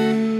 you.